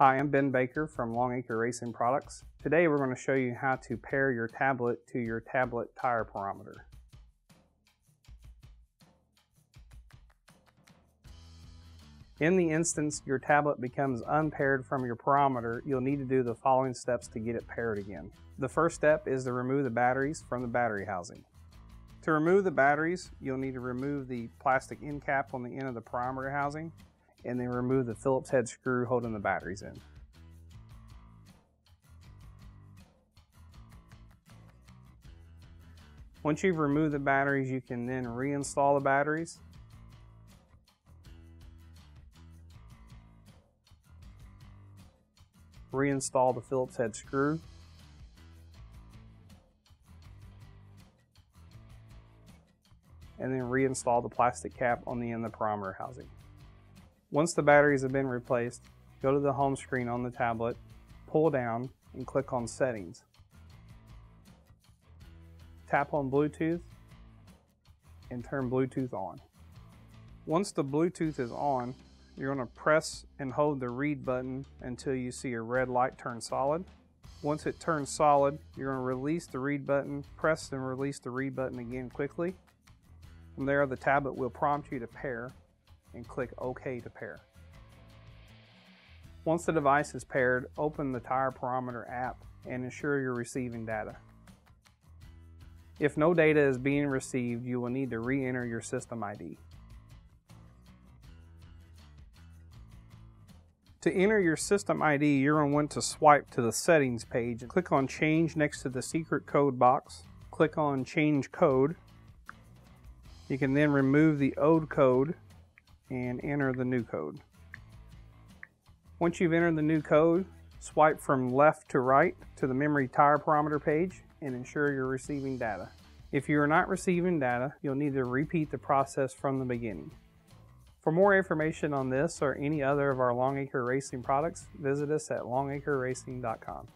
Hi, I'm Ben Baker from Longacre Racing Products. Today we're going to show you how to pair your tablet to your tablet tire pyrometer. In the instance your tablet becomes unpaired from your pyrometer, you'll need to do the following steps to get it paired again. The first step is to remove the batteries from the battery housing. To remove the batteries, you'll need to remove the plastic end cap on the end of the pyrometer housing and then remove the Phillips head screw holding the batteries in. Once you've removed the batteries, you can then reinstall the batteries. Reinstall the Phillips head screw. And then reinstall the plastic cap on the end of the pyrometer housing. Once the batteries have been replaced, go to the home screen on the tablet, pull down, and click on Settings. Tap on Bluetooth and turn Bluetooth on. Once the Bluetooth is on, you're going to press and hold the read button until you see a red light turn solid. Once it turns solid, you're going to release the read button, press and release the read button again quickly. From there, the tablet will prompt you to pair and click OK to pair. Once the device is paired, open the Tire Pyrometer app and ensure you're receiving data. If no data is being received, you will need to re-enter your system ID. To enter your system ID, you're going to want to swipe to the settings page and click on change next to the secret code box. Click on change code. You can then remove the old code and enter the new code. Once you've entered the new code, swipe from left to right to the memory tire pyrometer page and ensure you're receiving data. If you are not receiving data, you'll need to repeat the process from the beginning. For more information on this or any other of our Longacre Racing products, visit us at longacreracing.com.